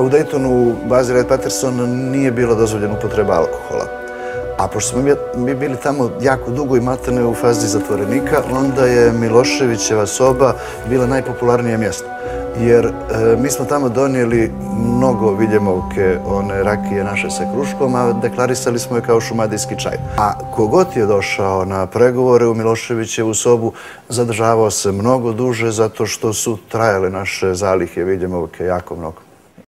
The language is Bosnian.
Pa u Daytonu, bazi Red Patterson, nije bilo dozvoljeno upotreba alkohola. A pošto smo mi bili tamo jako dugo i materne u fazi zatvorenika, onda je Miloševićeva soba bila najpopularnije mjesto. Jer e, mi smo tamo donijeli mnogo viljemovke, one rakije naše sa kruškom, a deklarisali smo je kao šumadijski čaj. A kogod je došao na pregovore u Miloševićevu sobu, zadržavao se mnogo duže zato što su trajale naše zalihe viljemovke jako mnogo.